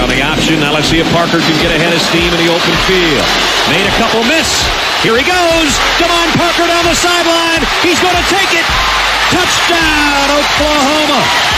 on the option. Now let's see if Parker can get ahead of steam in the open field. Made a couple miss. Here he goes. DeMond Parker down the sideline. He's going to take it. Touchdown, Oklahoma.